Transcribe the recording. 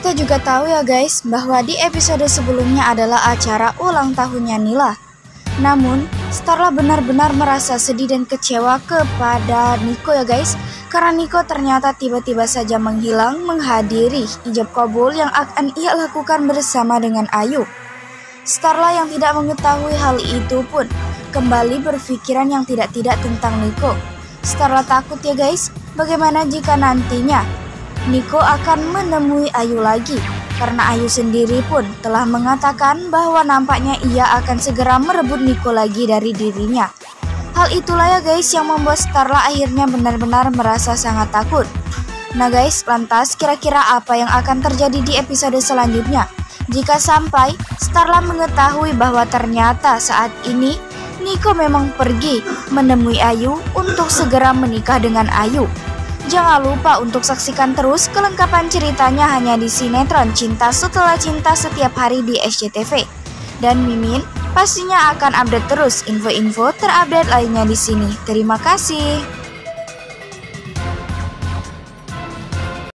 juga tahu ya guys bahwa di episode sebelumnya adalah acara ulang tahunnya Nila. Namun, Starla benar-benar merasa sedih dan kecewa kepada Nico ya guys Karena Nico ternyata tiba-tiba saja menghilang menghadiri ijab kabul yang akan ia lakukan bersama dengan Ayu Starla yang tidak mengetahui hal itu pun kembali berpikiran yang tidak-tidak tentang Nico Starla takut ya guys, bagaimana jika nantinya Nico akan menemui Ayu lagi karena Ayu sendiri pun telah mengatakan bahwa nampaknya ia akan segera merebut Nico lagi dari dirinya. Hal itulah ya guys yang membuat Starla akhirnya benar-benar merasa sangat takut. Nah guys, lantas kira-kira apa yang akan terjadi di episode selanjutnya? Jika sampai Starla mengetahui bahwa ternyata saat ini Nico memang pergi menemui Ayu untuk segera menikah dengan Ayu. Jangan lupa untuk saksikan terus kelengkapan ceritanya hanya di sinetron Cinta Setelah Cinta setiap hari di SCTV. Dan Mimin pastinya akan update terus info-info terupdate lainnya di sini. Terima kasih.